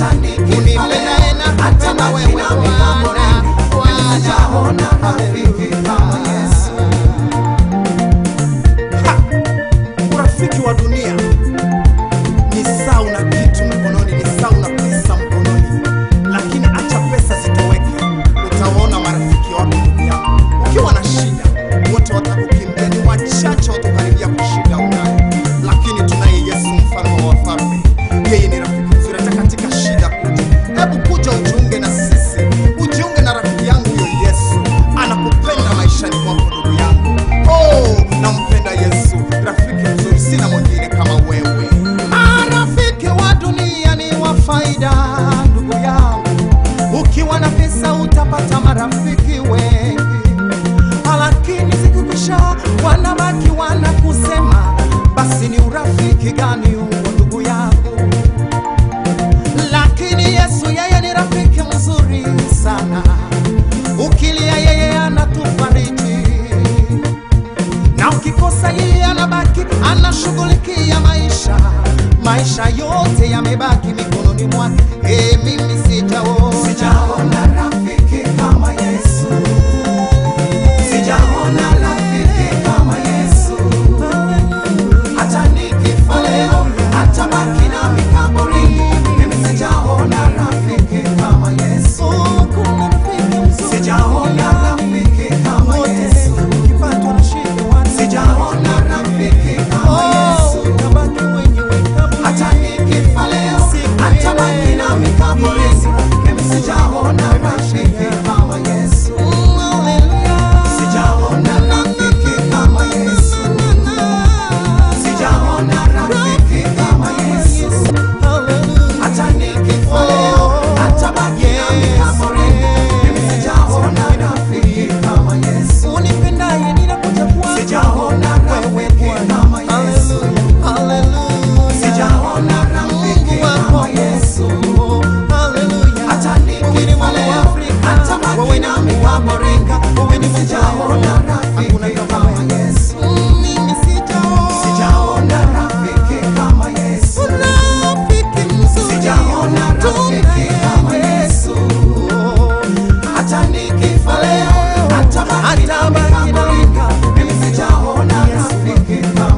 Sátánì kiri. rafiki gani ndugu yangu? Lakini Yesu ni rafiki mzuri sana, ukilia anatufariji, na ukikosa anabaki anashughulikia maisha. Maisha yote yamebaki mikononi mwake. Eh, mimi sijaona, sijaona